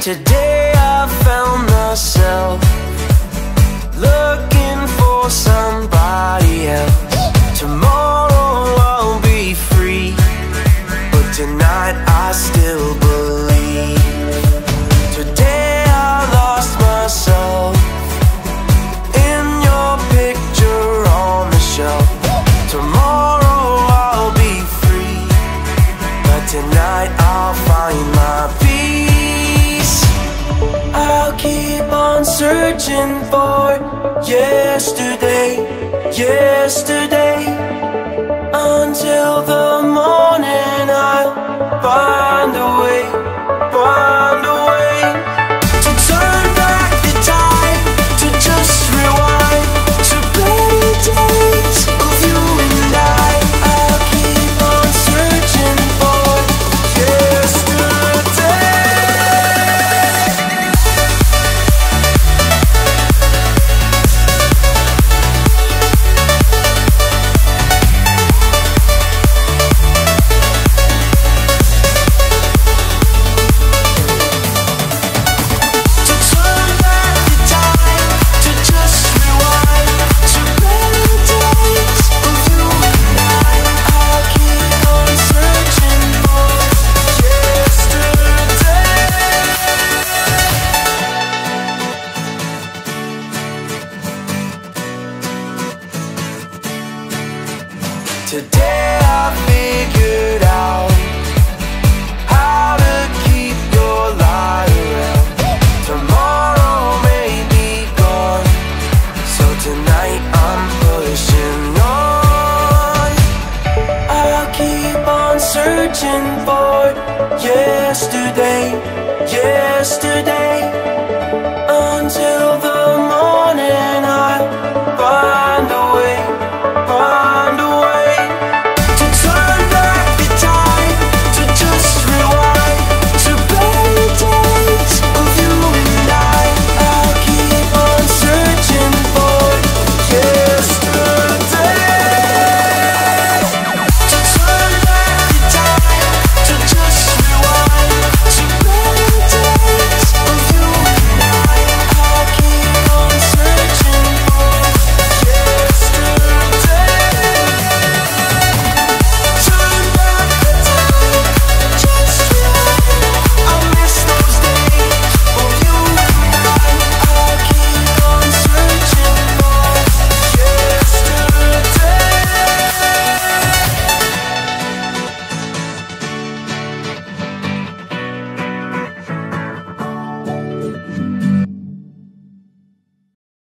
Today I found myself looking for somebody else. Tomorrow I'll be free, but tonight I still believe. Today I lost myself in your picture on the shelf. Tomorrow I'll be free, but tonight I'll find my peace. I'll keep on searching for yesterday, yesterday, until the morning I'll find a way, Today I figured out how to keep your around. Tomorrow may be gone, so tonight I'm pushing on. I'll keep on searching for yesterday, yesterday,